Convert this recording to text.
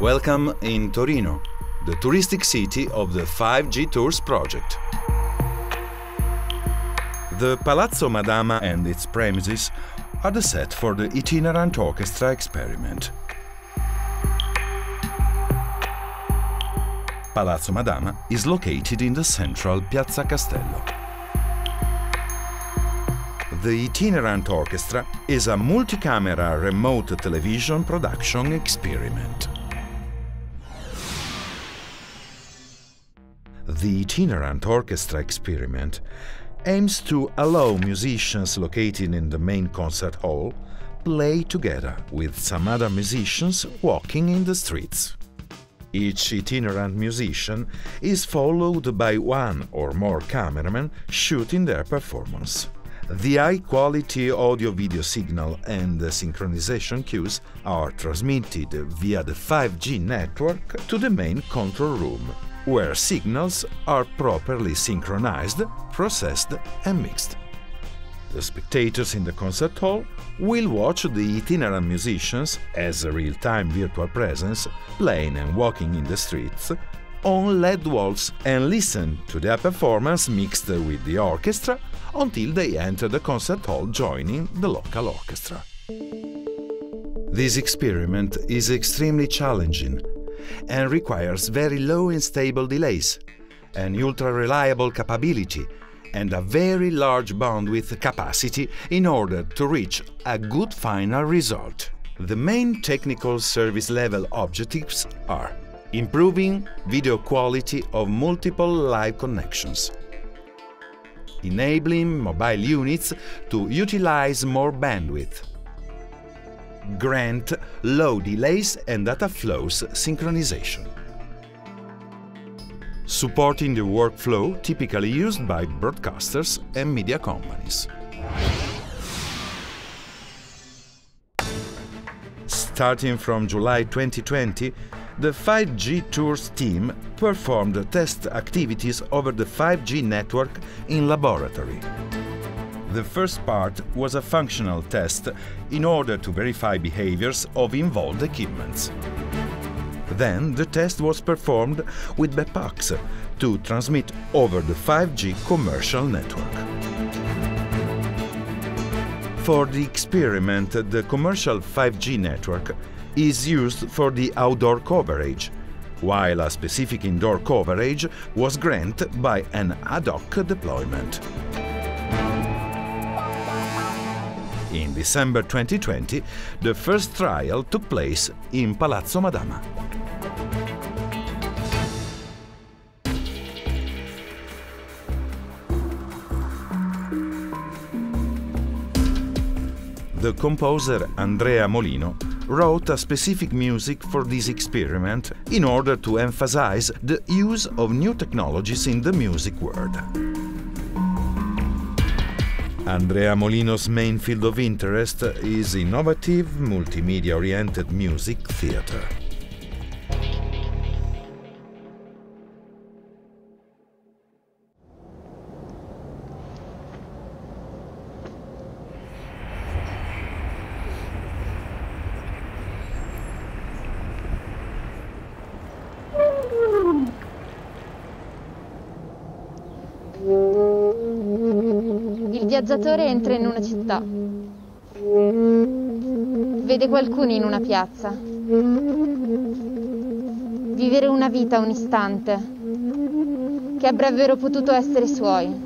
Welcome in Torino, the touristic city of the 5G Tours project. The Palazzo Madama and its premises are the set for the itinerant orchestra experiment. Palazzo Madama is located in the central Piazza Castello. The itinerant orchestra is a multi-camera remote television production experiment. The itinerant orchestra experiment aims to allow musicians located in the main concert hall play together with some other musicians walking in the streets. Each itinerant musician is followed by one or more cameramen shooting their performance. The high-quality audio-video signal and the synchronization cues are transmitted via the 5G network to the main control room, where signals are properly synchronized, processed and mixed. The spectators in the concert hall will watch the itinerant musicians as a real-time virtual presence playing and walking in the streets on LED walls and listen to their performance mixed with the orchestra until they enter the concert hall joining the local orchestra. This experiment is extremely challenging and requires very low and stable delays, an ultra-reliable capability and a very large bandwidth capacity in order to reach a good final result. The main technical service level objectives are improving video quality of multiple live connections, enabling mobile units to utilize more bandwidth, grant low delays and data flows synchronization. Supporting the workflow typically used by broadcasters and media companies. Starting from July 2020, the 5G Tours team performed test activities over the 5G network in laboratory. The first part was a functional test in order to verify behaviors of involved equipments. Then the test was performed with backpacks to transmit over the 5G commercial network. For the experiment, the commercial 5G network is used for the outdoor coverage, while a specific indoor coverage was granted by an ad hoc deployment. In December 2020, the first trial took place in Palazzo Madama. The composer Andrea Molino wrote a specific music for this experiment in order to emphasize the use of new technologies in the music world. Andrea Molino's main field of interest is innovative, multimedia-oriented music theater. Viaggiatore entra in una città. Vede qualcuno in una piazza. Vivere una vita un istante che avrebbero potuto essere suoi.